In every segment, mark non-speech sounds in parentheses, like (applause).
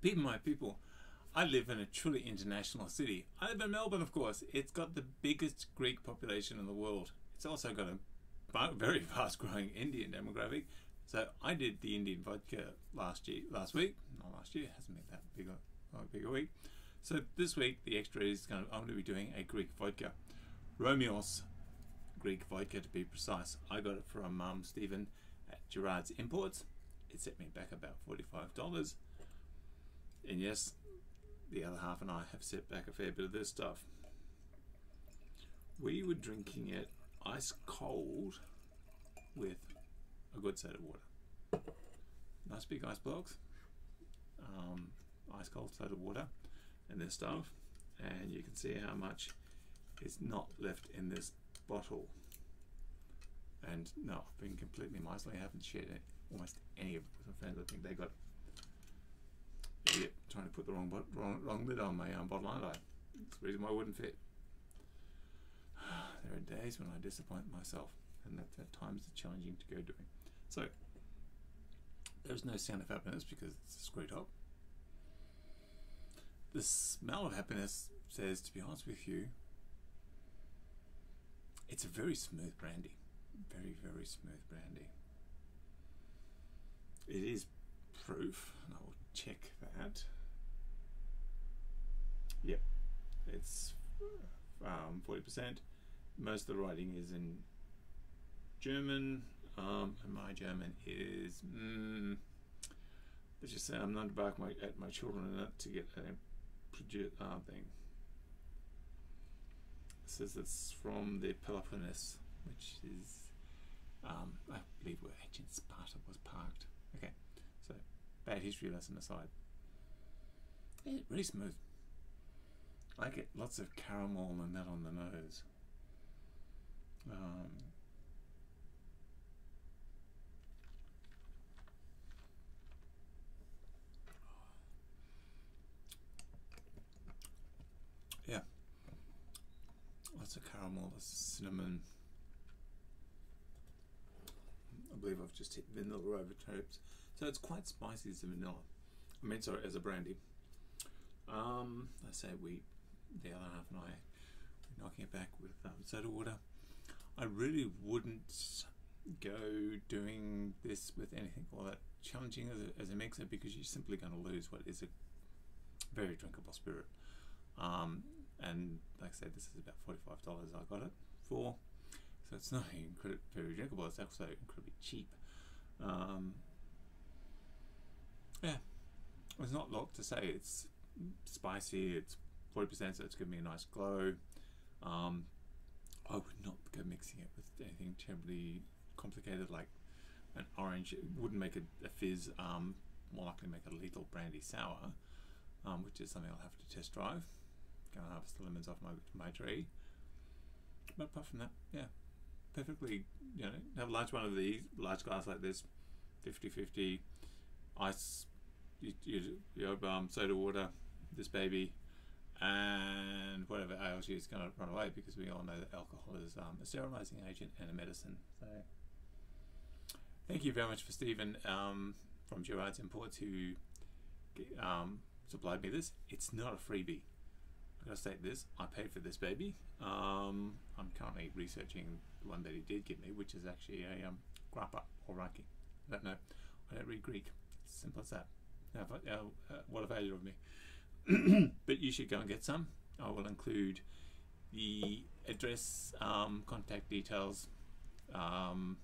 People, my people, I live in a truly international city. I live in Melbourne, of course. It's got the biggest Greek population in the world. It's also got a very (laughs) fast growing Indian demographic. So I did the Indian vodka last year, last week. Not last year, it hasn't been that big a, a big a week. So this week, the extra is going to, I'm going to be doing a Greek vodka. Romios Greek vodka to be precise. I got it from um, Steven at Gerard's Imports. It set me back about $45. And yes, the other half and I have set back a fair bit of this stuff. We were drinking it ice cold with a good soda water. Nice big ice blocks, um, ice cold soda water, and this stuff. And you can see how much is not left in this bottle. And no, I've been completely miserly. I haven't shared it, almost any of it with my friends. I think they got trying to put the wrong, wrong, wrong lid on my um, bottle, aren't I? The reason why I wouldn't fit. (sighs) there are days when I disappoint myself, and that at times it's challenging to go doing. So, there's no sound of happiness because it's a screw top. The smell of happiness says, to be honest with you, it's a very smooth brandy. Very, very smooth brandy. It is proof, and I will check that. Yep, it's um, 40%. Most of the writing is in German, um, and my German is. Mm, let's just say I'm not back my, at my children enough to get a uh, thing. It says it's from the Peloponnese, which is, um, I believe, where ancient Sparta was parked. Okay, so bad history lesson aside. Yeah, really smooth. I get. Lots of caramel and that on the nose. Um, yeah. Lots of caramel, lots of cinnamon. I believe I've just hit vanilla over overtones. So it's quite spicy as a vanilla. I mean, sorry, as a brandy. Um, I say we, the other half and I, we're knocking it back with um, soda water. I really wouldn't go doing this with anything all that challenging as a, as a mixer because you're simply going to lose what is a very drinkable spirit. Um, and like I said, this is about forty-five dollars. I got it for, so it's not (laughs) incredibly very drinkable. It's also incredibly cheap. Um, yeah, there's not a lot to say. It's spicy. It's forty percent, so it's giving me a nice glow. Um, I would not go mixing it with anything terribly complicated like an orange. It wouldn't make a, a fizz. Um, more likely make a lethal brandy sour, um, which is something I'll have to test drive. Gonna harvest the lemons off my my tree. But apart from that, yeah, perfectly. You know, have a large one of these, large glass like this, 50-50, ice, you, you, you um, soda water, this baby, and whatever ails is going to run away because we all know that alcohol is um, a sterilizing agent and a medicine. So, thank you very much for Steven um, from Gerard's Imports who um, supplied me this. It's not a freebie. I'm going to state this I paid for this baby. Um, I'm currently researching the one that he did give me, which is actually a um, grappa or raki. I don't know. I don't read Greek. Simple as that. Uh, uh, what a failure of me. (clears throat) but you should go and get some. I will include the address, um, contact details um,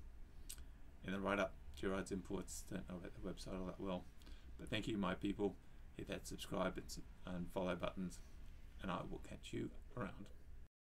in the write up. Gerard's Imports. Don't know about the website all that well. But thank you, my people. Hit that subscribe and, and follow buttons, and I will catch you around.